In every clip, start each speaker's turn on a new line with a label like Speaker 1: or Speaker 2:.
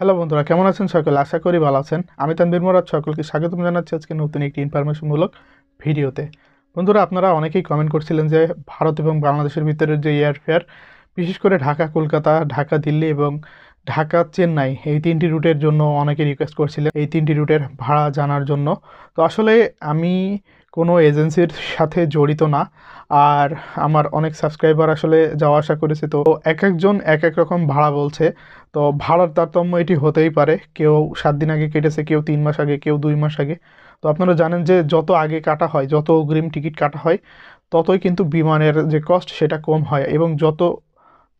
Speaker 1: Hello বন্ধুরা, কেমন আছেন সকলে? আশা করি ভালো আছেন। আমি তানবীর মোরাদ, সকলকে স্বাগতম জানাচ্ছি আজকে নতুন একটি ইনফরমেশনমূলক ভিডিওতে। বন্ধুরা, আপনারা অনেকেই কমেন্ট করছিলেন যে ভারত এবং বাংলাদেশের ভিতরে যে এয়ারফেয়ার বিশেষ করে ঢাকা, কলকাতা, ঢাকা, দিল্লি এবং ঢাকা, চেন্নাই, এই তিনটি রুটের জন্য অনেকে রিকোয়েস্ট করছিলেন। এই তিনটি রুটের ভাড়া জানার জন্য। তো আসলে আমি কোনো এজেন্সির সাথে জড়িত না। আর আমার অনেক সাবস্ক্রাইবার আসলে যাওয়া আসা করেছে, তো এক একজন এক এক রকম ভাড়া বলছে। তো ভাড়ার তারতম্য এটি হতেই পারে, কেউ সাত দিন আগে কেটেছে, কেউ তিন মাস আগে, কেউ দুই মাস আগে। তো আপনারা জানেন যে যত আগে কাটা হয়, যত অগ্রিম টিকিট কাটা হয়, ততই কিন্তু বিমানের যে কস্ট সেটা কম হয়। এবং যত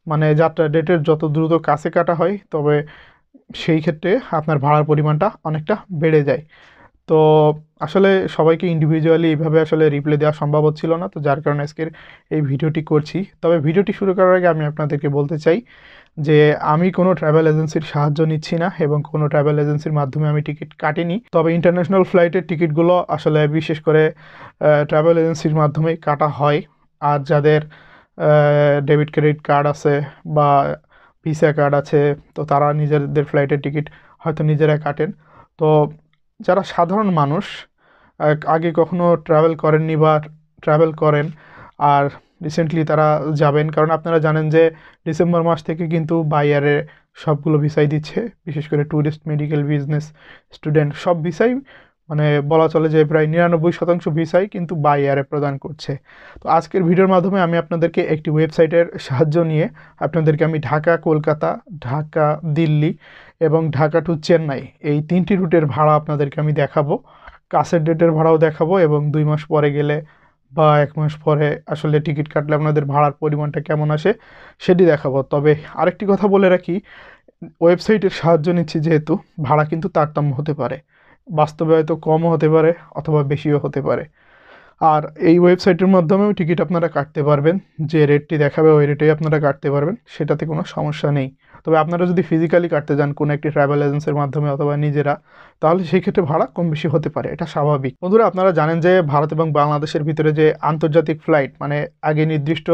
Speaker 1: মানে যাত্রা ডেটের যত দ্রুত কাছে কাটা হয়, তবে সেই ক্ষেত্রে আপনার ভাড়ার পরিমাণটা অনেকটা বেড়ে যায়। তো আসলে সবাইকে ইন্ডিভিজুয়ালি এইভাবে আসলে রিপ্লাই দেওয়া সম্ভব হচ্ছিল না, তো যার কারণে আজকের এই ভিডিওটি করছি। তবে ভিডিওটি শুরু করার আগে আমি আপনাদেরকে বলতে চাই যে আমি কোনো ট্রাভেল এজেন্সির সাহায্য নিচ্ছি না এবং কোনো ট্রাভেল এজেন্সির মাধ্যমে আমি টিকিট কাটিনি। তবে ইন্টারন্যাশনাল ফ্লাইটের টিকিটগুলো আসলে বিশেষ করে ট্রাভেল এজেন্সির মাধ্যমে কাটা হয়। আর যাদের ডেবিট ক্রেডিট কার্ড আছে বা ভিসা কার্ড আছে, তো তারা নিজেদের ফ্লাইটের টিকিট হয়তো নিজেরা কাটেন। তো যারা সাধারণ মানুষ আগে কখনো ট্রাভেল করেননি বা ট্রাভেল করেন, আর রিসেন্টলি তারা যাবেন, কারণ আপনারা জানেন যে ডিসেম্বর মাস থেকে কিন্তু বাইয়ারে সবগুলো ভিসাই দিচ্ছে, বিশেষ করে ট্যুরিস্ট মেডিকেল বিজনেস স্টুডেন্ট সব ভিসাই মানে বলা চলে যে প্রায় নিরানব্বই শতাংশ ভিসাই কিন্তু বাই এয়ারে প্রদান করছে। তো আজকের ভিডিওর মাধ্যমে আমি আপনাদেরকে একটি ওয়েবসাইটের সাহায্য নিয়ে আপনাদেরকে আমি ঢাকা, কলকাতা, ঢাকা, দিল্লি এবং ঢাকা টু চেন্নাই এই তিনটি রুটের ভাড়া আপনাদেরকে আমি দেখাবো। কাছের ডেটের ভাড়াও দেখাবো এবং দুই মাস পরে গেলে বা এক মাস পরে আসলে টিকিট কাটলে আপনাদের ভাড়ার পরিমাণটা কেমন আসে সেটি দেখাবো। তবে আরেকটি কথা বলে রাখি, ওয়েবসাইটের সাহায্য নিচ্ছি যেহেতু ভাড়া কিন্তু তারতম্য হতে পারে। বাস্তবে হয়তো কমও হতে পারে অথবা বেশিও হতে পারে। আর এই ওয়েবসাইটের মাধ্যমেও টিকিট আপনারা কাটতে পারবেন, যে রেটটি দেখাবে ওই রেটেই আপনারা কাটতে পারবেন, সেটাতে কোনো সমস্যা নেই। তবে আপনারা যদি ফিজিক্যালি কাটতে যান কোনো একটি ট্রাভেল এজেন্সির মাধ্যমে অথবা নিজেরা, তাহলে সেই ক্ষেত্রে ভাড়া কম বেশি হতে পারে, এটা স্বাভাবিক। বন্ধুরা, আপনারা জানেন যে ভারত এবং বাংলাদেশের ভিতরে যে আন্তর্জাতিক ফ্লাইট মানে আগে নির্দিষ্ট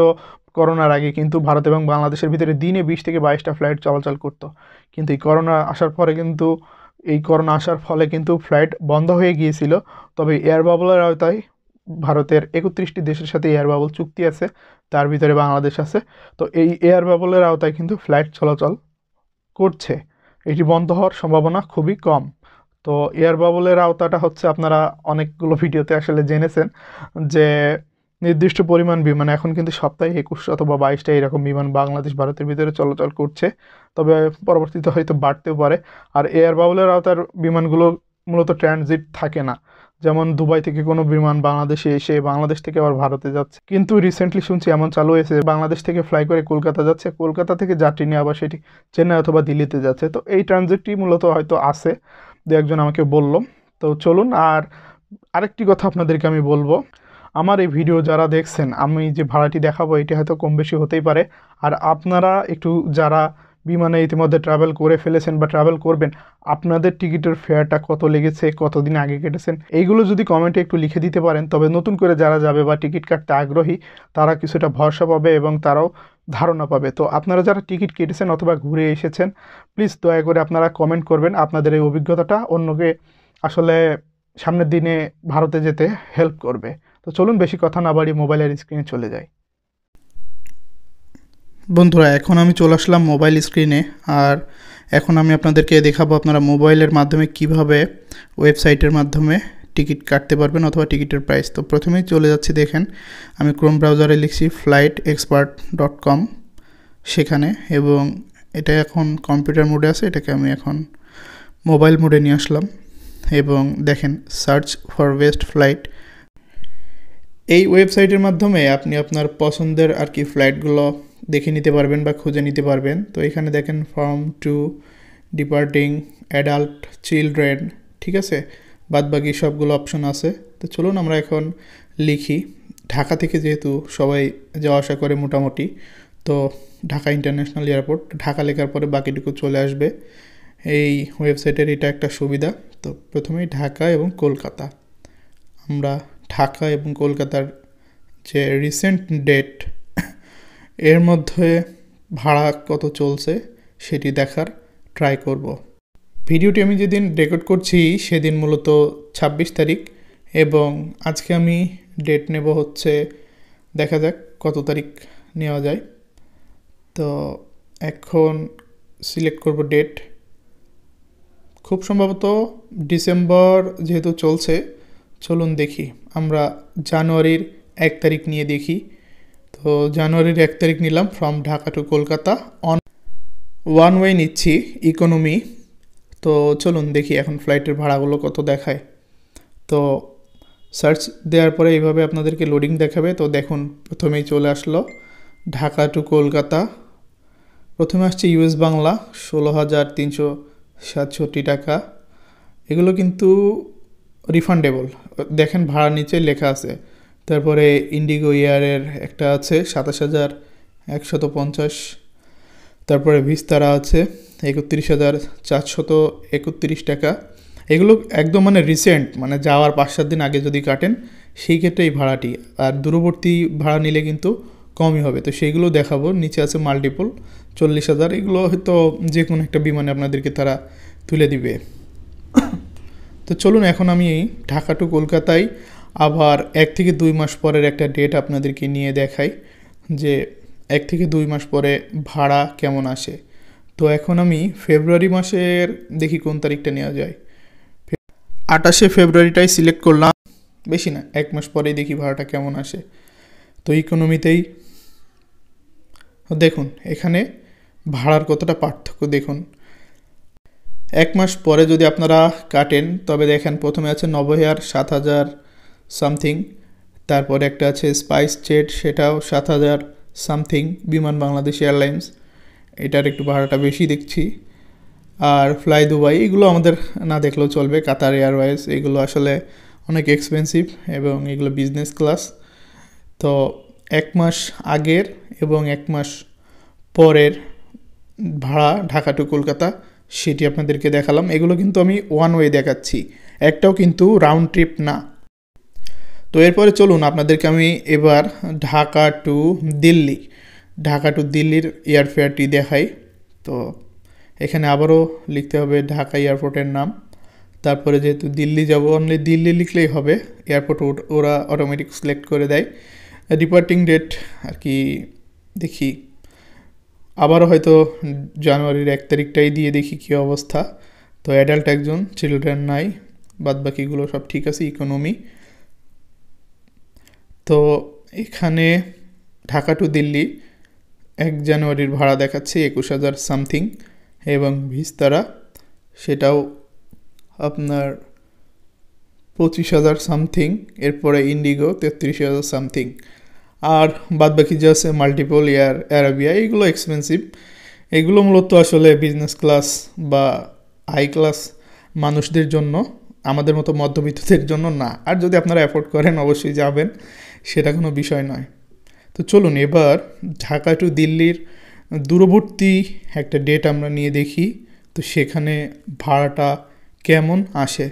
Speaker 1: করোনার আগে কিন্তু ভারত এবং বাংলাদেশের ভিতরে দিনে বিশ থেকে বাইশটা ফ্লাইট চলাচল করতো। কিন্তু এই করোনা আসার পরে কিন্তু এই করোনা আসার ফলে কিন্তু ফ্লাইট বন্ধ হয়ে গিয়েছিল। তবে এয়ার বাবলের আওতায় ভারতের একত্রিশটি দেশের সাথে এয়ার বাবল চুক্তি আছে, তার ভিতরে বাংলাদেশ আছে। তো এই এয়ার বাবলের আওতায় কিন্তু ফ্লাইট চলাচল করছে। এটি বন্ধ হওয়ার সম্ভাবনা খুবই কম। তো এয়ার বাবলের আওতাটা হচ্ছে আপনারা অনেকগুলো ভিডিওতে আসলে জেনেছেন যে নির্দিষ্ট পরিমাণ বিমান এখন কিন্তু সপ্তাহে একুশ অথবা বাইশটা এরকম বিমান বাংলাদেশ, ভারতের ভিতরে চলাচল করছে। তবে পরবর্তীতে হয়তো বাড়তেও পারে। আর এয়ার বাবলের আওতার বিমানগুলো মূলত ট্রানজিট থাকে না। যেমন দুবাই থেকে কোনো বিমান বাংলাদেশে এসে বাংলাদেশ থেকে আবার ভারতে যাচ্ছে। কিন্তু রিসেন্টলি শুনছি এমন চালু হয়েছে বাংলাদেশ থেকে ফ্লাই করে কলকাতা যাচ্ছে। কলকাতা থেকে যাত্রী নিয়ে আবার সেটি চেন্নাই অথবা দিল্লিতে যাচ্ছে। তো এই ট্রানজিটটি মূলত হয়তো আছে। দু একজন আমাকে বলল। তো চলুন, আর আরেকটি কথা আপনাদেরকে আমি বলব। আমার এই ভিডিও যারা দেখছেন, আমি যে ভাড়াটি দেখাবো, এটি হয়তো কম বেশি হতেই পারে। আর আপনারা একটু যারা বিমানে ইতিমধ্যে ট্রাভেল করে ফেলেছেন বা ট্রাভেল করবেন, আপনাদের টিকিটের ফেয়ারটা কত লেগেছে, কতদিন আগে কেটেছেন, এইগুলো যদি কমেন্টে একটু লিখে দিতে পারেন, তবে নতুন করে যারা যাবে বা টিকিট কাটতে আগ্রহী, তারা কিছুটা ভরসা পাবে এবং তারাও ধারণা পাবে। তো আপনারা যারা টিকিট কেটেছেন অথবা ঘুরে এসেছেন প্লিজ দয়া করে আপনারা কমেন্ট করবেন, আপনাদের এই অভিজ্ঞতাটা অন্যকে আসলে সামনের দিনে ভারতে যেতে হেল্প করবে। তো চলুন বেশি কথা না বাড়ি মোবাইলের স্ক্রিনে চলে যাই। বন্ধুরা, এখন আমি চলে আসলাম মোবাইল স্ক্রিনে আর এখন আমি আপনাদেরকে দেখাবো আপনারা মোবাইলের মাধ্যমে কীভাবে ওয়েবসাইটের মাধ্যমে টিকিট কাটতে পারবেন অথবা টিকিটের প্রাইস তো প্রথমেই চলে যাচ্ছি, দেখেন, আমি ক্রোম ব্রাউজারে লিখছি ফ্লাইট এক্সপার্ট ডট কম সেখানে, এবং এটা এখন কম্পিউটার মোডে আছে, এটাকে আমি এখন মোবাইল মোডে নিয়ে আসলাম, এবং দেখেন সার্চ ফর বেস্ট ফ্লাইট এই ওয়েবসাইটের মাধ্যমে আপনি আপনার পছন্দের আর কি ফ্লাইটগুলো দেখে নিতে পারবেন বা খুঁজে নিতে পারবেন। তো এখানে দেখেন from to departing adult children ঠিক আছে? বাদ বাকি সবগুলো অপশন আছে। তো চলুন আমরা এখন লিখি। ঢাকা থেকে যেহেতু সবাই যাওয়া আসা করে মোটামুটি, তো ঢাকা ইন্টারন্যাশনাল এয়ারপোর্ট ঢাকা লেখার পরে বাকিটুকু চলে আসবে। এই ওয়েবসাইটের এটা একটা সুবিধা। তো প্রথমেই ঢাকা এবং কলকাতা। আমরা ঢাকা এবং কলকাতার যে রিসেন্ট ডেট এর মধ্যে ভাড়া কত চলছে সেটি দেখার ট্রাই করব। ভিডিওটি আমি যেদিন রেকর্ড করছি সেদিন মূলত ছাব্বিশ তারিখ এবং আজকে আমি ডেট নেব হচ্ছে, দেখা যাক কত তারিখ নেওয়া যায়। তো এখন সিলেক্ট করব ডেট খুব সম্ভবত ডিসেম্বর যেহেতু চলছে চলুন দেখি, আমরা জানুয়ারির এক তারিখ নিয়ে দেখি। তো জানুয়ারির এক তারিখ নিলাম from Dhaka to Kolkata. On one way নিচ্ছি ইকোনমি তো চলুন দেখি এখন ফ্লাইটের ভাড়াগুলো কত দেখায়। তো সার্চ দেওয়ার পরে এইভাবে আপনাদেরকে লোডিং দেখাবে। তো দেখুন, প্রথমেই চলে আসলো ঢাকা টু কলকাতা। প্রথমে আসছে ইউএস বাংলা, ষোলো হাজার তিনশো সাতষট্টি টাকা। এগুলো কিন্তু রিফান্ডেবল দেখেন ভাড়ার নিচে লেখা আছে। তারপরে ইন্ডিগো এয়ারের একটা আছে, সাতাশ হাজার একশত পঞ্চাশ। তারপরে ভিস্তারা আছে, একত্রিশ হাজার চারশত একত্রিশ টাকা। এগুলো একদম মানে রিসেন্ট মানে যাওয়ার পাঁচ সাত দিন আগে যদি কাটেন, সেই ক্ষেত্রে এই ভাড়াটি। আর দূরবর্তী ভাড়া নিলে কিন্তু কমই হবে। তো সেইগুলো দেখাবো। নিচে আছে মাল্টিপল চল্লিশ হাজার। এগুলো হয়তো যে কোনো একটা বিমানে আপনাদেরকে তারা তুলে দিবে। তো চলুন এখন আমি ঢাকা টু কলকাতায় আবার এক থেকে দুই মাস পরের একটা ডেট আপনাদেরকে নিয়ে দেখাই যে এক থেকে দুই মাস পরে ভাড়া কেমন আসে। তো এখন আমি ফেব্রুয়ারি মাসের দেখি কোন তারিখটা নেওয়া যায়। আটাশে ফেব্রুয়ারিটাই সিলেক্ট করলাম। বেশি না, এক মাস পরেই দেখি ভাড়াটা কেমন আসে। তো ইকোনমিতেই দেখুন, এখানে ভাড়ার কতটা পার্থক্য দেখুন। এক মাস পরে যদি আপনারা কাটেন, তবে দেখেন প্রথমে আছে নবহার সাত হাজার সামথিং। তারপরে একটা আছে স্পাইস জেট, সেটাও সাত হাজার সামথিং, বিমান বাংলাদেশ এয়ারলাইন্স। এটার একটু ভাড়াটা বেশি দেখছি। আর ফ্লাই দুবাই, এগুলো আমাদের না দেখলেও চলবে। কাতার এয়ারওয়েজ, এগুলো আসলে অনেক এক্সপেন্সিভ এবং এগুলো বিজনেস ক্লাস তো এক মাস আগের এবং এক মাস পরের ভাড়া ঢাকা টু কলকাতা। সেটি আপনাদেরকে দেখালাম। এগুলো কিন্তু আমি ওয়ান ওয়ে দেখাচ্ছি। একটাও কিন্তু রাউন্ড ট্রিপ না। তো এরপরে চলুন, আপনাদেরকে আমি এবার ঢাকা টু দিল্লি, ঢাকা টু দিল্লির এয়ারফেয়ারটি দেখাই। তো এখানে আবারও লিখতে হবে ঢাকা এয়ারপোর্টের নাম। তারপরে যেহেতু দিল্লি যাব অনলি দিল্লি লিখলেই হবে। এয়ারপোর্ট ওরা অটোমেটিক সিলেক্ট করে দেয়। ডিপার্টিং ডেট আর কি দেখি। আবারও হয়তো জানুয়ারির এক তারিখটাই দিয়ে দেখি কী অবস্থা। তো অ্যাডাল্ট একজন চিলড্রেন নাই বাদ বাকিগুলো সব ঠিক আছে ইকোনমি তো এখানে ঢাকা টু দিল্লি, এক জানুয়ারির ভাড়া দেখাচ্ছে একুশ হাজার সামথিং এবং ভিস্তারা। সেটাও আপনার পঁচিশ হাজার সামথিং এরপরে ইন্ডিগো তেত্রিশ হাজার সামথিং আর বাদ বাকি যে আছে মাল্টিপল এয়ার অ্যারাবিয়া এইগুলো এক্সপেন্সিভ এগুলো মূলত আসলে বিজনেস ক্লাস বা হাই ক্লাস মানুষদের জন্য, আমাদের মতো মধ্যবিত্তদের জন্য না। আর যদি আপনারা অ্যাফোর্ড করেন, অবশ্যই যাবেন, সেটা কোনো বিষয় নয়। তো চলুন এবার ঢাকা টু দিল্লির দূরবর্তী একটা ডেট আমরা নিয়ে দেখি। তো সেখানে ভাড়াটা কেমন আসে?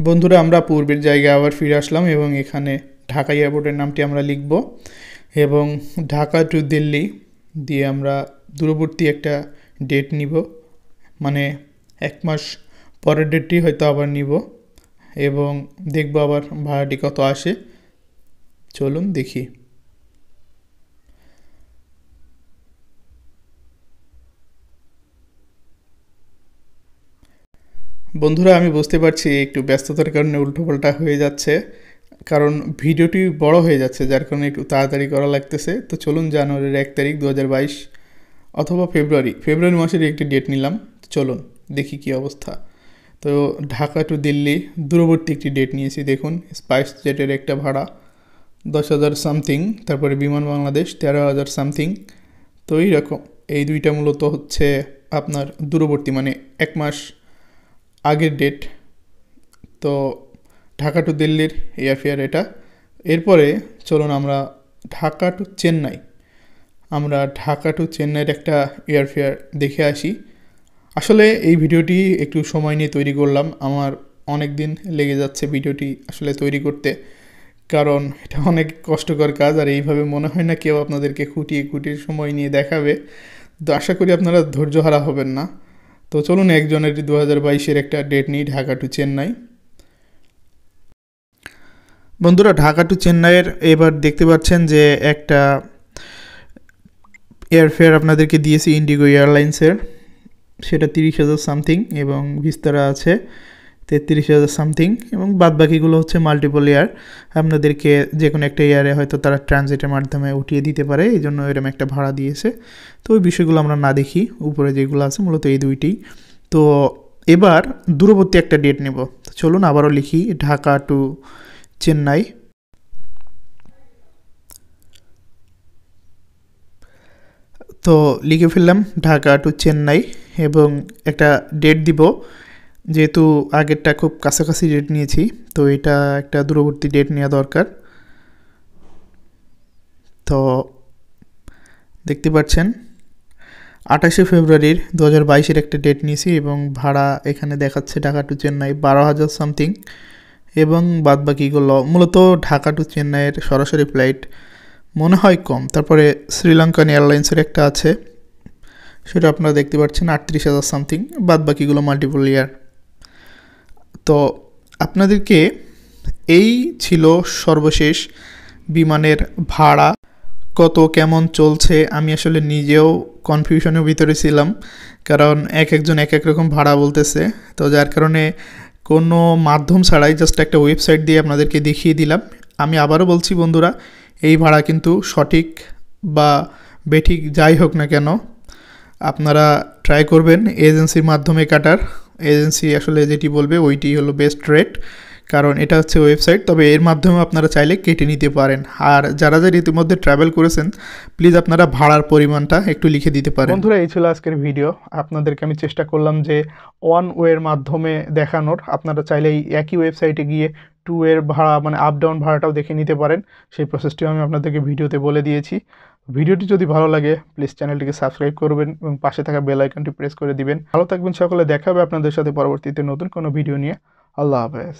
Speaker 1: বন্ধুরা, আমরা পূর্বের জায়গায় আবার ফিরে আসলাম এবং এখানে ঢাকা এয়ারপোর্টের নামটি আমরা লিখব এবং ঢাকা টু দিল্লি দিয়ে আমরা দূরবর্তী একটা ডেট নিব। মানে এক মাস পরের ডেটটি হয়তো আবার নিব এবং দেখব আবার ভাড়াটি কত আসে। চলুন দেখি। বন্ধুরা, আমি বুঝতে পারছি একটু ব্যস্ততার কারণে উল্টোপাল্টা হয়ে যাচ্ছে। কারণ ভিডিওটি বড় হয়ে যাচ্ছে, যার কারণে একটু তাড়াতাড়ি করা লাগতেছে। তো চলুন জানুয়ারির এক তারিখ দু হাজার বাইশ অথবা ফেব্রুয়ারি ফেব্রুয়ারি মাসের একটি ডেট নিলাম। চলুন দেখি কি অবস্থা। তো ঢাকা টু দিল্লি, দূরবর্তী একটি ডেট নিয়েছি, দেখুন। স্পাইস জেটের একটা ভাড়া দশ হাজার সামথিং তারপরে বিমান বাংলাদেশ তেরো হাজার সামথিং তো এইরকম এই দুইটা মূলত হচ্ছে আপনার দূরবর্তী মানে এক মাস আগের ডেট তো ঢাকা টু দিল্লির এয়ারফেয়ার এটা। এরপরে চলুন আমরা ঢাকা টু চেন্নাই। আমরা ঢাকা টু চেন্নাইয়ের একটা এয়ারফেয়ার দেখে আসি। আসলে এই ভিডিওটি একটু সময় নিয়ে তৈরি করলাম। আমার অনেক দিন লেগে যাচ্ছে ভিডিওটি আসলে তৈরি করতে। কারণ এটা অনেক কষ্টকর কাজ আর এইভাবে মনে হয় না কেউ আপনাদেরকে খুঁটিয়ে খুঁটিয়ে সময় নিয়ে দেখাবে। তো আশা করি আপনারা ধৈর্য হারা হবেন না। তো চলুন একজনের দু হাজার বাইশের একটা ডেট নিই ঢাকা টু চেন্নাই। বন্ধুরা, ঢাকা টু চেন্নাইয়ের এবার দেখতে পাচ্ছেন যে একটা এয়ারফেয়ার আপনাদেরকে দিয়েছি ইন্ডিগো এয়ারলাইন্সের সেটা তিরিশ হাজার সামথিং এবং বিস্তারা আছে তেত্রিশ হাজার সামথিং এবং বাদ বাকিগুলো হচ্ছে মাল্টিপল এয়ার আপনাদেরকে যে কোনো একটা এয়ারে হয়তো তারা ট্রানজিটের মাধ্যমে উঠিয়ে দিতে পারে এই জন্য এরকম একটা ভাড়া দিয়েছে। তো ওই বিষয়গুলো আমরা না দেখি, উপরে যেগুলো আছে মূলত এই দুইটি। তো এবার দূরবর্তী একটা ডেট নেব। চলুন আবারও লিখি, ঢাকা টু চেন্নাই। তো লিখে ফেললাম, ঢাকা টু চেন্নাই এবং একটা ডেট দিব। যেহেতু আগেরটা খুব কাছাকাছি ডেট নিয়েছি, তো এটা একটা দূরবর্তী ডেট নেওয়া দরকার। তো দেখতে পাচ্ছেন, আঠাশে ফেব্রুয়ারির দু বাইশের একটা ডেট নিয়েছি এবং ভাড়া এখানে দেখাচ্ছে ঢাকা টু চেন্নাই বারো হাজার সামথিং এবং বাদবাকিগুলো মূলত ঢাকা টু চেন্নাইয়ের সরাসরি ফ্লাইট মনে হয় কম। তারপরে শ্রীলঙ্কান এয়ারলাইন্সের একটা আছে, সেটা আপনারা দেখতে পাচ্ছেন, আটত্রিশ হাজার সামথিং বাদ বাকিগুলো মাল্টিপল ইয়ার তো আপনাদেরকে এই ছিল সর্বশেষ বিমানের ভাড়া, কত কেমন চলছে, আমি আসলে নিজেও কনফিউশনের ভিতরে ছিলাম, কারণ এক একজন এক এক রকম ভাড়া বলতেছে। তো যার কারণে কোনো মাধ্যম ছাড়াই জাস্ট একটা ওয়েবসাইট দিয়ে আপনাদেরকে দেখিয়ে দিলাম। আমি আবারও বলছি বন্ধুরা, এই ভাড়া কিন্তু সঠিক বা বেঠিক যাই হোক না কেন, আপনারা ট্রাই করবেন। এজেন্সির মাধ্যমে কাটার। এজেন্সি আসলে যেটি বলবে, ওইটি হলো বেস্ট রেট কারণ এটা হচ্ছে ওয়েবসাইট, তবে এর মাধ্যমে আপনারা চাইলে কেটে নিতে পারেন। আর যারা যারা ইতিমধ্যে ট্রাভেল করেছেন প্লিজ আপনারা ভাড়ার পরিমাণটা একটু লিখে দিতে পারেন। বন্ধুরা, এই ছিল আজকের ভিডিও আপনাদেরকে আমি চেষ্টা করলাম যে ওয়ান ওয়ের মাধ্যমে দেখানোর। আপনারা চাইলে এই একই ওয়েবসাইটে গিয়ে টু এর ভাড়া মানে আপ ডাউন ভাড়াটাও দেখে নিতে পারেন। সেই প্রসেসটিও আমি আপনাদেরকে ভিডিওতে বলে দিয়েছি। ভিডিওটি যদি ভালো লাগে প্লিজ চ্যানেলটিকে সাবস্ক্রাইব করবেন এবং পাশে থাকা বেল আইকনটি প্রেস করে দিবেন। ভালো থাকবেন সকলে। দেখা হবে আপনাদের সাথে পরবর্তীতে নতুন কোনো ভিডিও নিয়ে। আল্লাহ হাফেজ।